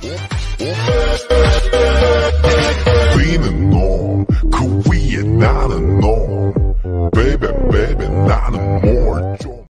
Being a norm, could we not norm? Baby, baby, not a norm.